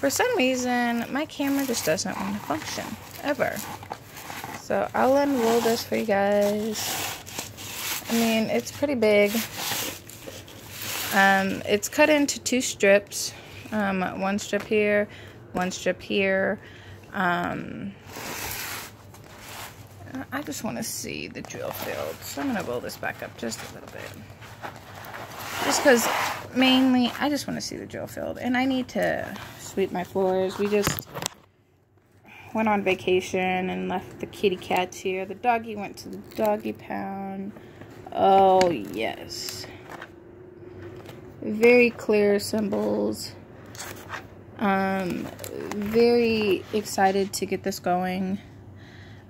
For some reason, my camera just doesn't want to function, ever. So I'll unroll this for you guys. I mean, it's pretty big. Um, it's cut into two strips. Um, one strip here, one strip here. Um, I just want to see the drill field. So I'm going to roll this back up just a little bit. Just because, mainly, I just want to see the drill field. And I need to sweep my floors. We just went on vacation and left the kitty cats here. The doggy went to the doggy pound. Oh, yes. Very clear symbols. Um, very excited to get this going.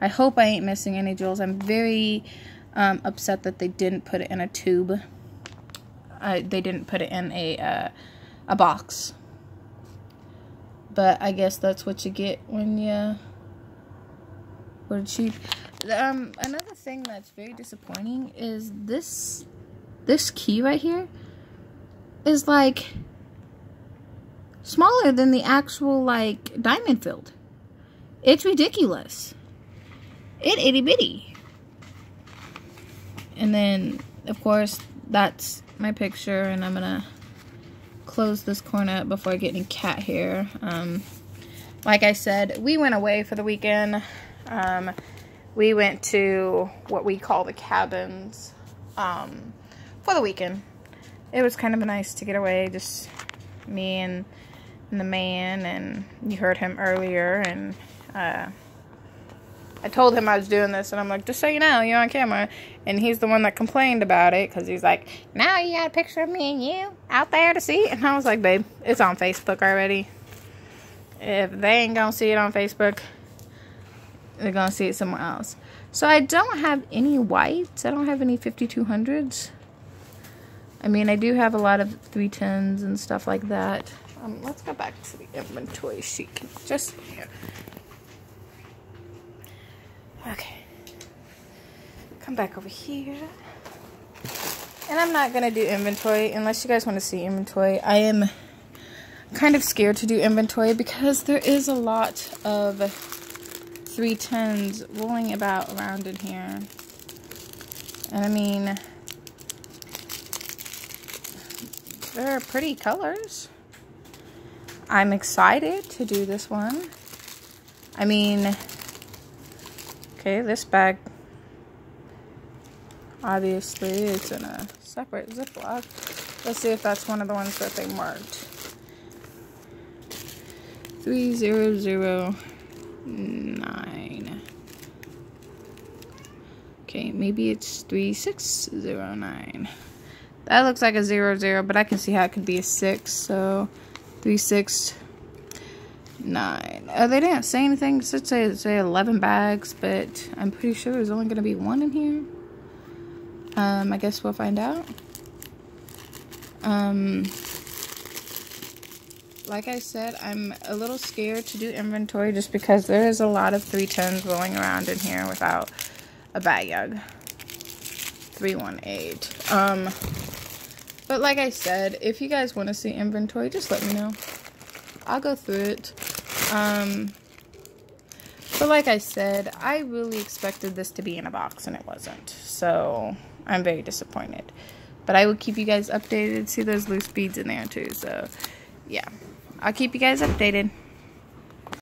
I hope I ain't missing any jewels. I'm very um, upset that they didn't put it in a tube. Uh, they didn't put it in a uh, a box. But I guess that's what you get when you order cheap. Um, another thing that's very disappointing is this this key right here is like smaller than the actual like diamond field. It's ridiculous. It itty bitty. And then of course that's my picture and I'm gonna close this corner before I get any cat hair. Um, like I said, we went away for the weekend. Um, we went to what we call the cabins um, for the weekend. It was kind of nice to get away, just me and, and the man, and you heard him earlier, and uh, I told him I was doing this, and I'm like, just so you know, you're on camera. And he's the one that complained about it, because he's like, now you got a picture of me and you out there to see. And I was like, babe, it's on Facebook already. If they ain't gonna see it on Facebook, they're gonna see it somewhere else. So I don't have any whites. I don't have any 5200s. I mean, I do have a lot of 310s and stuff like that. Um, let's go back to the inventory sheet just here. Okay. Come back over here. And I'm not going to do inventory unless you guys want to see inventory. I am kind of scared to do inventory because there is a lot of 310s rolling about around in here. And I mean, they're pretty colors. I'm excited to do this one. I mean, Okay, this bag, obviously, it's in a separate Ziploc. Let's see if that's one of the ones that they marked. 3009. Okay, maybe it's 3609. That looks like a 00, but I can see how it could be a 6, so 36 nine. Uh, they didn't say anything. It said say, say 11 bags, but I'm pretty sure there's only going to be one in here. Um, I guess we'll find out. Um, like I said, I'm a little scared to do inventory just because there is a lot of 310s rolling around in here without a bag. 318. Um, but like I said, if you guys want to see inventory, just let me know. I'll go through it. Um, but like I said, I really expected this to be in a box and it wasn't. So I'm very disappointed. But I will keep you guys updated. See those loose beads in there too. So yeah, I'll keep you guys updated.